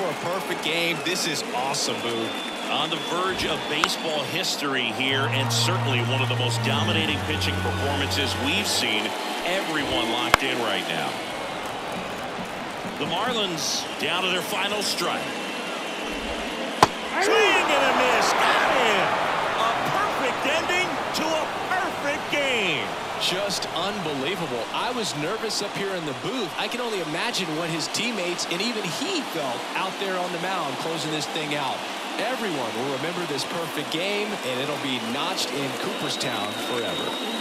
for a perfect game. This is awesome, Boog. On the verge of baseball history here, and certainly one of the most dominating pitching performances we've seen. Everyone locked in right now. The Marlins down to their final strike. Swing and a miss. Got him. A perfect ending to a perfect game. Just unbelievable. I was nervous up here in the booth. I can only imagine what his teammates and even he felt out there on the mound closing this thing out. Everyone will remember this perfect game, and it'll be notched in Cooperstown forever.